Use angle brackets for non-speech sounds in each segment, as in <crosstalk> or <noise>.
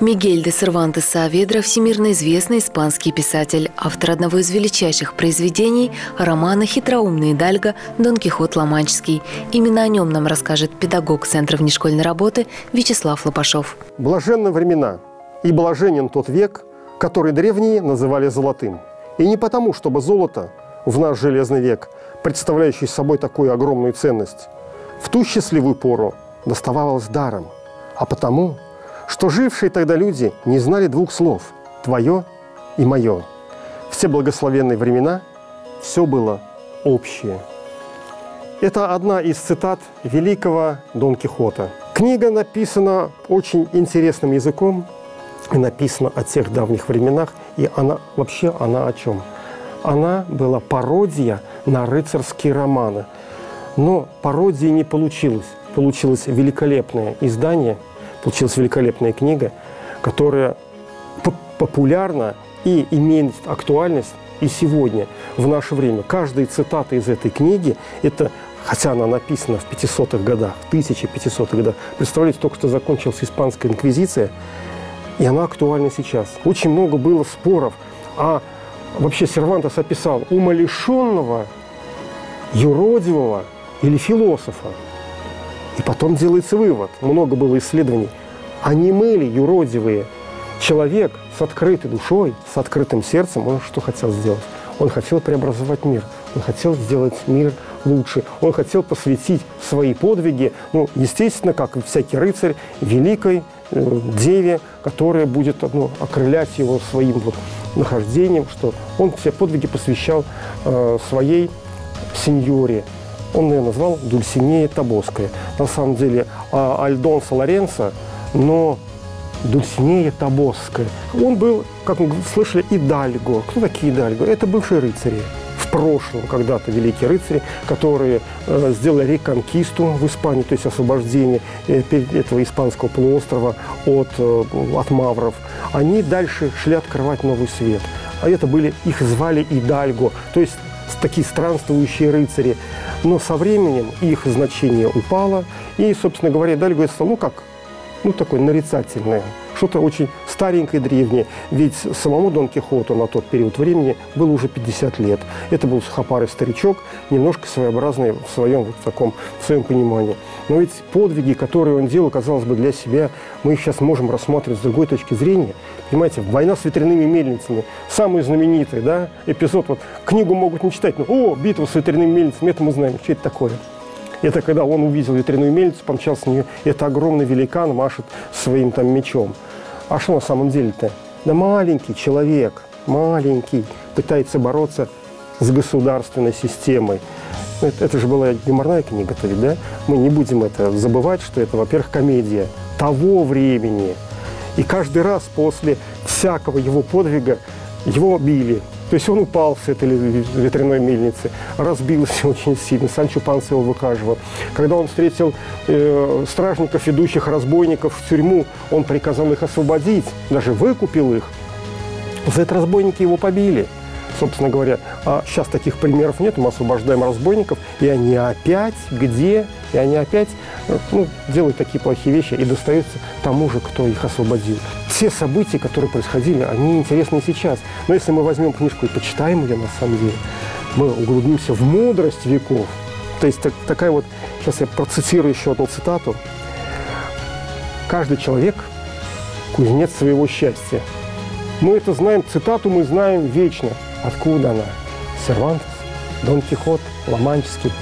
Мигель де Сервантес Сааведра – всемирно известный испанский писатель, автор одного из величайших произведений – романа «Хитроумный Дальго. Дон Кихот Ломанческий». Именно о нем нам расскажет педагог Центра внешкольной работы Вячеслав Лопашов. Блаженны времена, и блаженен тот век, который древние называли золотым. И не потому, чтобы золото в наш железный век, представляющий собой такую огромную ценность, в ту счастливую пору доставалось даром, а потому – что жившие тогда люди не знали двух слов – «твое» и «мое». Все благословенные времена все было общее. Это одна из цитат великого Дон Кихота. Книга написана очень интересным языком и написана о тех давних временах. И она вообще она о чем? Она была пародия на рыцарские романы. Но пародии не получилось. Получилось великолепное издание – Получилась великолепная книга, которая популярна и имеет актуальность и сегодня, в наше время. Каждая цитата из этой книги – это хотя она написана в 500-х годах, в 1500-х годах. Представляете, только что закончилась Испанская инквизиция, и она актуальна сейчас. Очень много было споров, а вообще Сервантес описал умалишенного, юродивого или философа. И потом делается вывод. Много было исследований. Они мыли юродивые. Человек с открытой душой, с открытым сердцем, он что хотел сделать? Он хотел преобразовать мир. Он хотел сделать мир лучше. Он хотел посвятить свои подвиги, ну, естественно, как всякий рыцарь, великой э, деве, которая будет ну, окрылять его своим вот нахождением, что он все подвиги посвящал э, своей сеньоре, он ее назвал Дульсинея Табоская. На самом деле а, Альдонса Лоренцо, но Дульсинея Табосская. Он был, как мы слышали, Идальго. Кто такие Идальго? Это бывшие рыцари. В прошлом когда-то великие рыцари, которые э, сделали реконкисту в Испании, то есть освобождение э, этого испанского полуострова от, э, от мавров. Они дальше шли открывать новый свет. А это были, их звали Идальго, то есть такие странствующие рыцари. Но со временем их значение упало, и, собственно говоря, Дальго стал, ну как, ну такое нарицательное, что-то очень старенькое, древнее. Ведь самому Дон Кихоту на тот период времени было уже 50 лет. Это был сухопарый старичок, немножко своеобразный в своем вот таком в своем понимании. Но ведь подвиги, которые он делал, казалось бы, для себя, мы их сейчас можем рассматривать с другой точки зрения. Понимаете, война с ветряными мельницами, самый знаменитый да, эпизод. Вот книгу могут не читать, но о, битва с ветряными мельницами, это мы знаем, что это такое. Это когда он увидел ветряную мельницу, помчался на нее. Это огромный великан машет своим там мечом. А что на самом деле-то? Да маленький человек, маленький, пытается бороться с государственной системой. Это, это же была юморная книга-то ведь, да? Мы не будем это забывать, что это, во-первых, комедия того времени. И каждый раз после всякого его подвига его били, то есть он упал с этой ветряной мельницы, разбился <laughs> очень сильно, Санчо Панса его выхаживал. Когда он встретил э, стражников, ведущих разбойников в тюрьму, он приказал их освободить, даже выкупил их. За это разбойники его побили собственно говоря. А сейчас таких примеров нет, мы освобождаем разбойников, и они опять где? И они опять ну, делают такие плохие вещи и достаются тому же, кто их освободил. Все события, которые происходили, они интересны сейчас. Но если мы возьмем книжку и почитаем ее на самом деле, мы углубимся в мудрость веков. То есть так, такая вот, сейчас я процитирую еще одну цитату. Каждый человек – кузнец своего счастья. Мы это знаем, цитату мы знаем вечно – Откуда она? Сервантес, Дон Кихот, Ломанческий.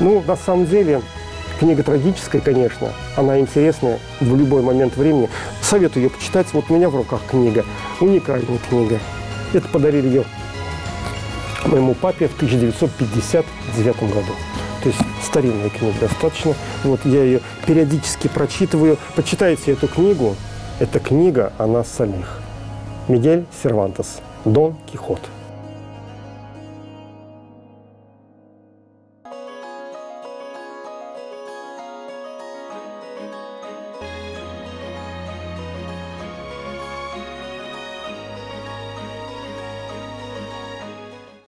Ну, на самом деле, книга трагическая, конечно. Она интересная в любой момент времени. Советую ее почитать. Вот у меня в руках книга. Уникальная книга. Это подарили ее моему папе в 1959 году. То есть старинная книга достаточно. Вот я ее периодически прочитываю. Почитайте эту книгу. Эта книга о нас самих. Мигель Сервантес. Дон Кихот.